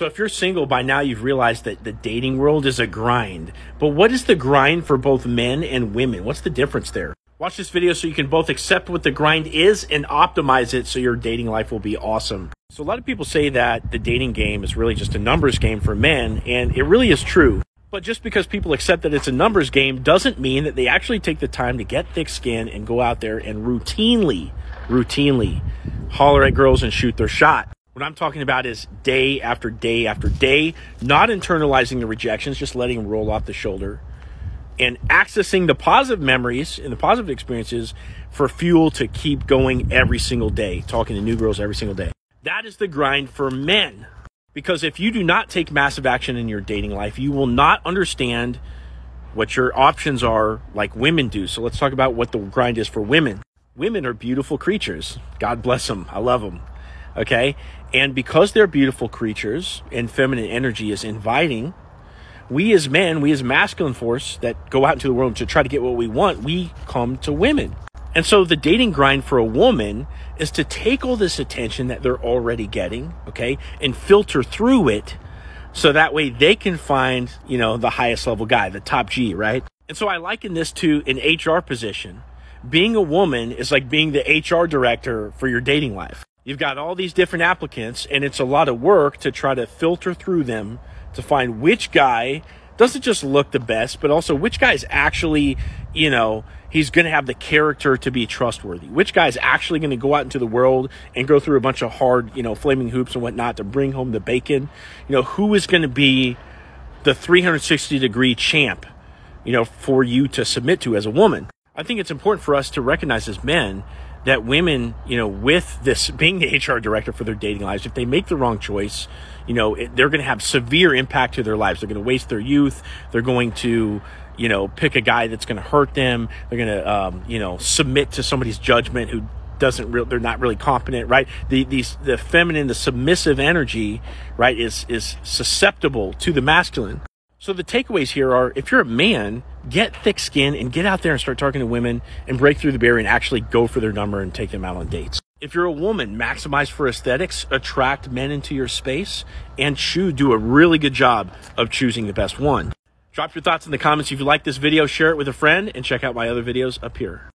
So if you're single by now, you've realized that the dating world is a grind. But what is the grind for both men and women? What's the difference there? Watch this video so you can both accept what the grind is and optimize it so your dating life will be awesome. So a lot of people say that the dating game is really just a numbers game for men, and it really is true. But just because people accept that it's a numbers game doesn't mean that they actually take the time to get thick skin and go out there and routinely, routinely holler at girls and shoot their shot. What I'm talking about is day after day after day, not internalizing the rejections, just letting them roll off the shoulder and accessing the positive memories and the positive experiences for fuel to keep going every single day, talking to new girls every single day. That is the grind for men. Because if you do not take massive action in your dating life, you will not understand what your options are like women do. So let's talk about what the grind is for women. Women are beautiful creatures. God bless them. I love them. Okay. And because they're beautiful creatures and feminine energy is inviting, we as men, we as masculine force that go out into the world to try to get what we want, we come to women. And so the dating grind for a woman is to take all this attention that they're already getting, okay, and filter through it so that way they can find, you know, the highest level guy, the top G, right? And so I liken this to an HR position. Being a woman is like being the HR director for your dating life. You've got all these different applicants, and it's a lot of work to try to filter through them to find which guy doesn't just look the best, but also which guy is actually, you know, he's going to have the character to be trustworthy. Which guy is actually going to go out into the world and go through a bunch of hard, you know, flaming hoops and whatnot to bring home the bacon. You know, who is going to be the 360 degree champ, you know, for you to submit to as a woman. I think it's important for us to recognize as men that women, you know, with this being the HR director for their dating lives, if they make the wrong choice, you know, it, they're going to have severe impact to their lives. They're going to waste their youth. They're going to, you know, pick a guy that's going to hurt them. They're going to, um, you know, submit to somebody's judgment who doesn't real they're not really competent right the these the feminine the submissive energy right is is susceptible to the masculine so the takeaways here are if you're a man, get thick skin and get out there and start talking to women and break through the barrier and actually go for their number and take them out on dates. If you're a woman, maximize for aesthetics, attract men into your space, and choose, do a really good job of choosing the best one. Drop your thoughts in the comments if you like this video, share it with a friend, and check out my other videos up here.